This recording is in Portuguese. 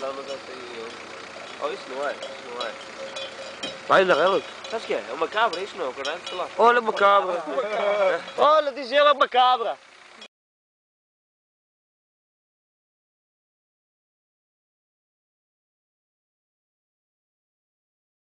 Não, mas essa aí eu. Oh, isso não é, isso não é. Vai na ela. Sabes o que é? É uma cabra, é isso não é, é caralho, sei lá. Olha uma cabra. Olha, diz ela uma cabra.